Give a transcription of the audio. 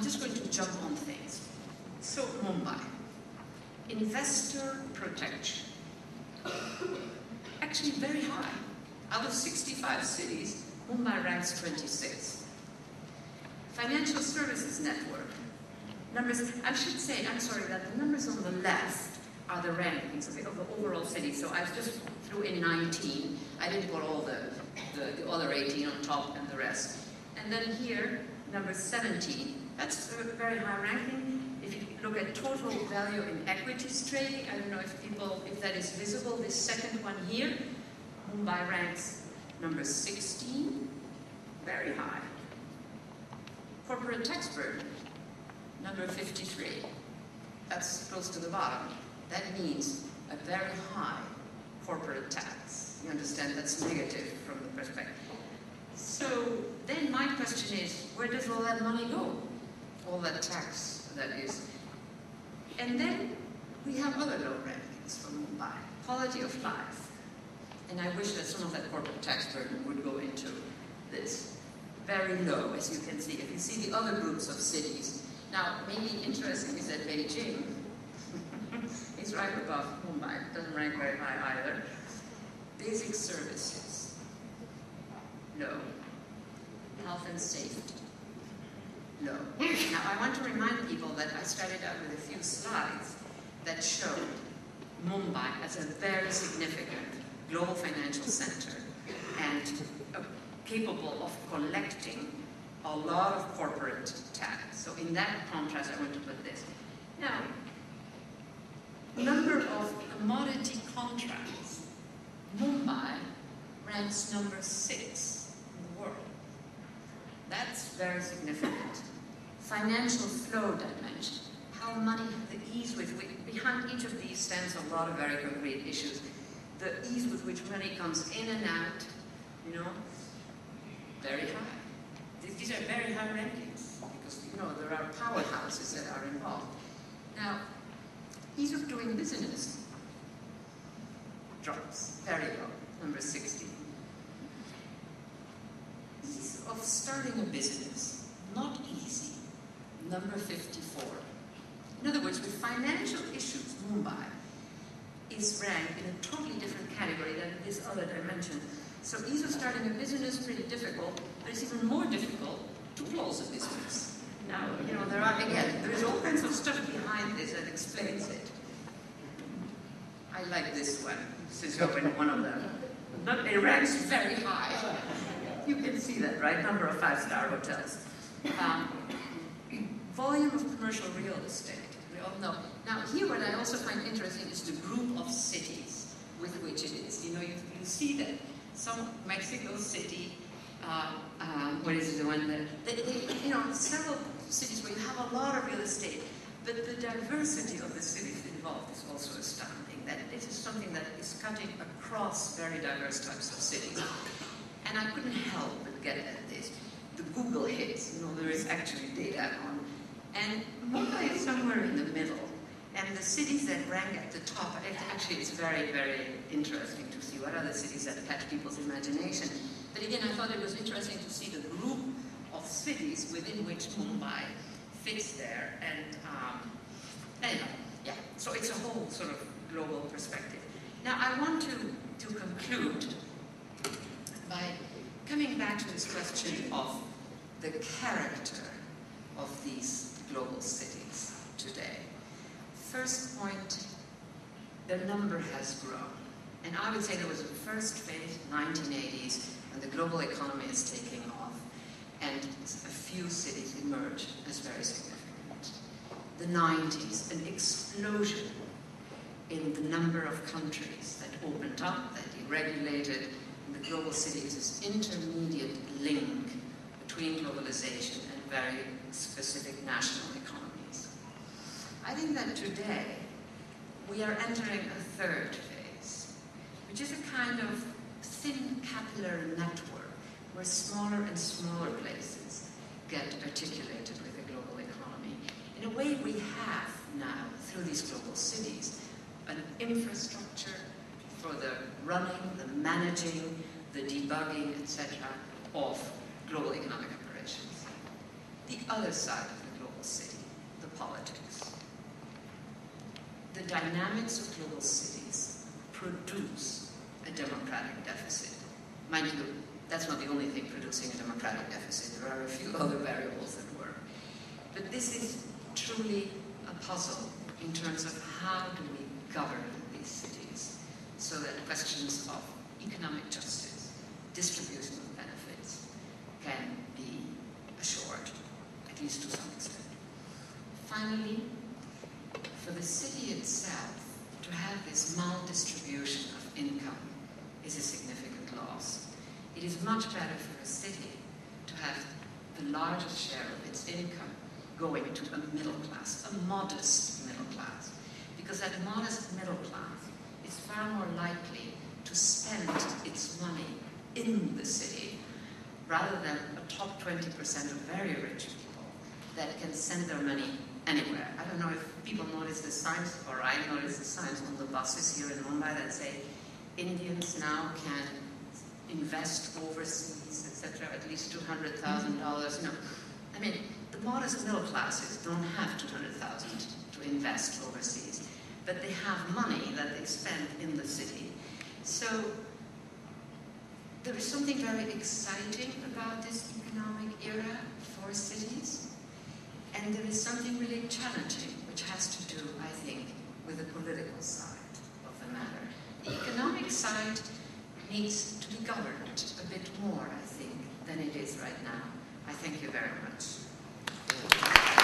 I'm just going to jump on things. So Mumbai, investor protection, actually very high. Out of 65 cities, Mumbai ranks 26. Financial services network, numbers, I should say, I'm sorry, that the numbers on the left are the rankings of the, of the overall city. So I just threw in 19. I didn't put all the, the, the other 18 on top and the rest. And then here, number 17. That's a very high ranking. If you look at total value in equities trading, I don't know if people, if that is visible, this second one here, Mumbai ranks number 16, very high. Corporate tax burden, number 53. That's close to the bottom. That means a very high corporate tax. You understand that's negative from the perspective. So then my question is, where does all that money go? All that tax, that is. And then we have other low rankings for Mumbai. Quality of life. And I wish that some of that corporate tax burden would go into this. Very low, as you can see. If you see the other groups of cities. Now, maybe interesting is that Beijing is right above Mumbai. Doesn't rank very high either. Basic services. Low. Health and safety. Low. Now, I want to remind people that I started out with a few slides that showed Mumbai as a very significant global financial center and uh, capable of collecting a lot of corporate tax. So in that contrast, I want to put this. Now, number of commodity contracts, Mumbai ranks number six. That's very significant. Financial flow dimension, how money, the ease with which, behind each of these stands a lot of very concrete issues. The ease with which money comes in and out, you know, very high. These are very high rankings because, you know, there are powerhouses that are involved. Now, ease of doing business drops very low, number 60. Of starting a business, not easy, number 54. In other words, with financial issues, Mumbai is ranked in a totally different category than this other dimension. So ease of starting a business is pretty difficult, but it's even more difficult to close a business. Now, you know, there are, again, there's all kinds of stuff behind this that explains it. I like this one, since you opened one of them. But it ranks very high. You can see that, right? Number of five-star hotels. Um, volume of commercial real estate, we all know. Now, here what I also find interesting is the group of cities with which it is. You know, you, you see that some Mexico City, uh, um, what is it, the one that, they, they, you know, several cities where you have a lot of real estate, but the diversity of the cities involved is also astounding. That this is something that is cutting across very diverse types of cities. And I couldn't help but get at this. The Google hits, you know, there is actually data on. And Mumbai is somewhere in the middle. And the cities that rank at the top, actually it's very, very interesting to see what are the cities that catch people's imagination. But again, I thought it was interesting to see the group of cities within which Mumbai fits there. And um, anyway, yeah, so it's a whole sort of global perspective. Now I want to, to conclude by coming back to this question of the character of these global cities today. First point, the number has grown. And I would say there was a first phase, 1980s, when the global economy is taking off, and a few cities emerge as very significant. The 90s, an explosion in the number of countries that opened up, that deregulated, the global cities, this intermediate link between globalization and very specific national economies. I think that today we are entering a third phase, which is a kind of thin capillary network where smaller and smaller places get articulated with the global economy. In a way, we have now, through these global cities, an infrastructure for the running, the managing, the debugging, etc. of global economic operations. The other side of the global city, the politics. The dynamics of global cities produce a democratic deficit. Mind you, that's not the only thing producing a democratic deficit. There are a few other variables at work. But this is truly a puzzle in terms of how do we govern questions of economic justice, distribution of benefits can be assured, at least to some extent. Finally, for the city itself to have this maldistribution of income is a significant loss. It is much better for a city to have the largest share of its income going to a middle class, a modest middle class, because that modest middle class is far more likely to spend its money in the city rather than a top 20% of very rich people that can send their money anywhere. I don't know if people notice the signs, or I notice the signs on the buses here in Mumbai that say Indians now can invest overseas, etc., at least $200,000. No, I mean, the modest middle classes don't have 200,000 to invest overseas, but they have money that they spend in the city. So there is something very exciting about this economic era for cities. And there is something really challenging, which has to do, I think, with the political side of the matter. The economic side needs to be governed a bit more, I think, than it is right now. I thank you very much.